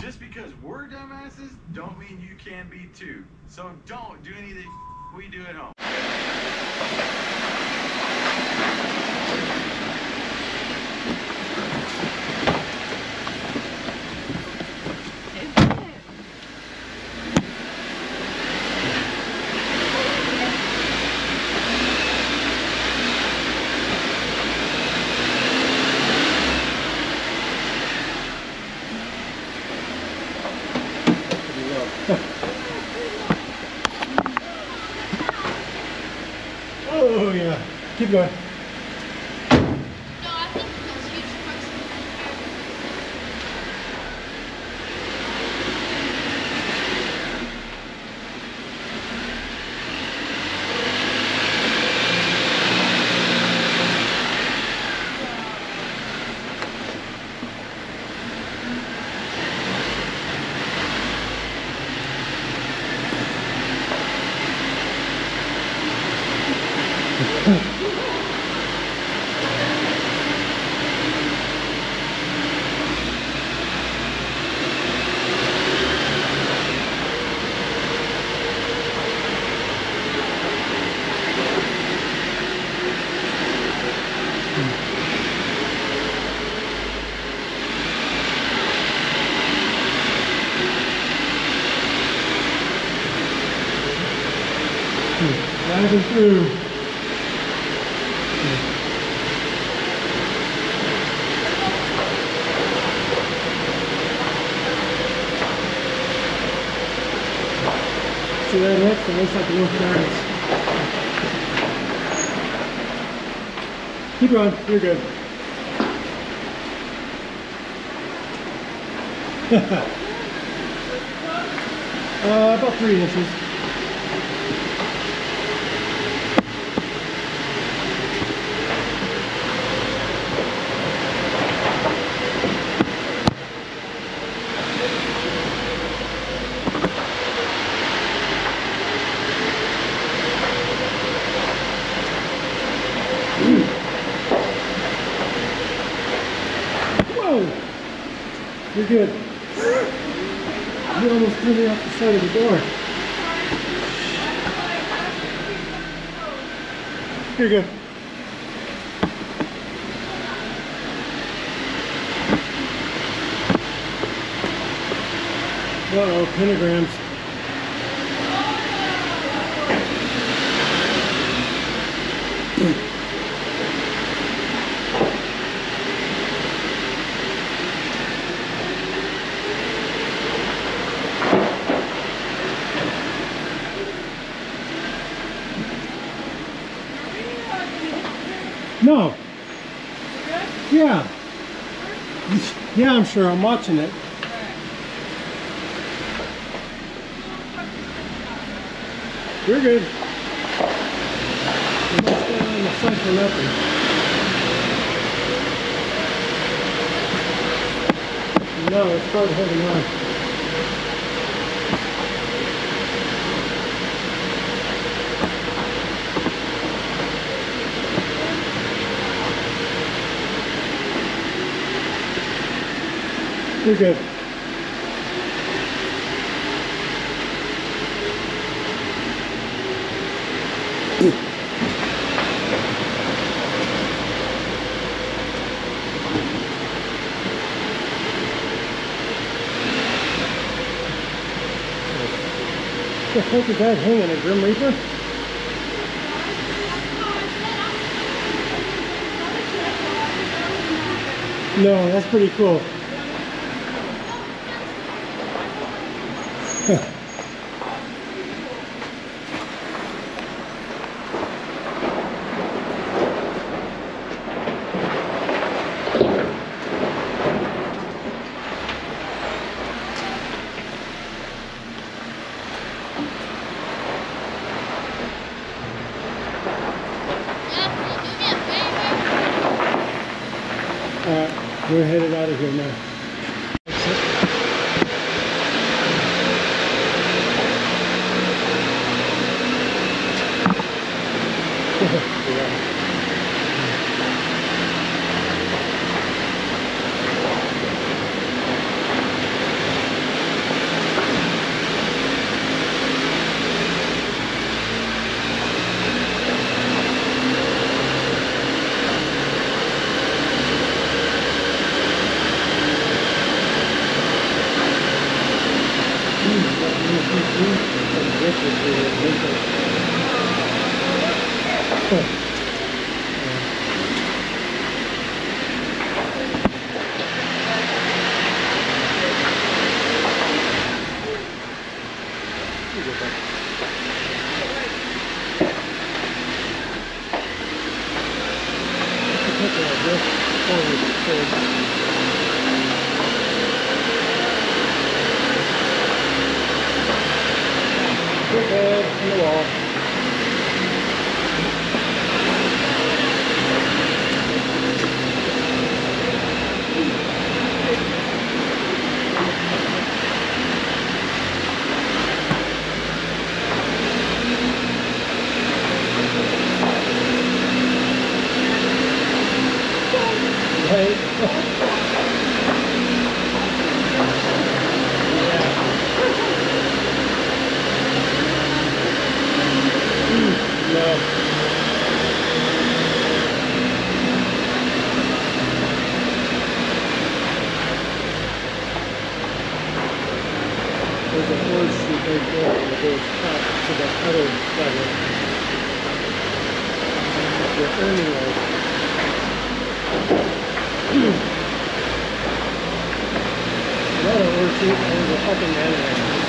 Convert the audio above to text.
Just because we're dumbasses, don't mean you can be too. So don't do any of the we do at home. Oh yeah. Keep going. Driving through. See that hit? It looks like roof turns. Keep going. You're good. uh, about three inches. Whoa! You're good. You almost threw me off the side of the door. You're good. Uh-oh, pentagrams. No. Yeah. Yeah, I'm sure. I'm watching it. You're good. You must stay on the side for nothing. No, it's called holding on. You're. The fuck is that hanging? A eh, Grim Reaper? No, that's pretty cool. Jeff, will you do me a favor? Alright, we're headed out of here now. Lincoln. You 听得 A horseshoe right there that goes up to the other level. The earning light. Not a horseshoe, there's a fucking man there. Excuse me.